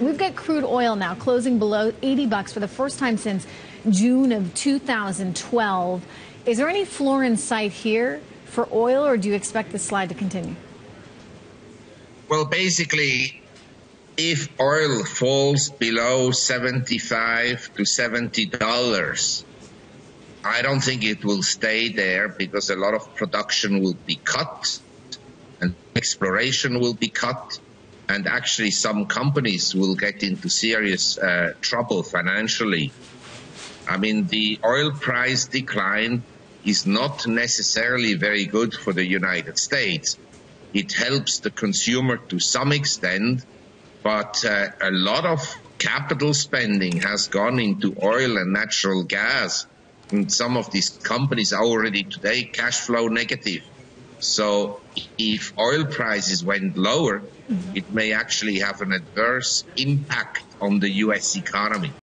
We've got crude oil now closing below 80 bucks for the first time since June of 2012. Is there any floor in sight here for oil, or do you expect this slide to continue? Well, basically, if oil falls below 75 to 70 dollars, I don't think it will stay there because a lot of production will be cut and exploration will be cut and actually some companies will get into serious uh, trouble financially. I mean, the oil price decline is not necessarily very good for the United States. It helps the consumer to some extent, but uh, a lot of capital spending has gone into oil and natural gas. And some of these companies are already today cash flow negative. So if oil prices went lower, it may actually have an adverse impact on the U.S. economy.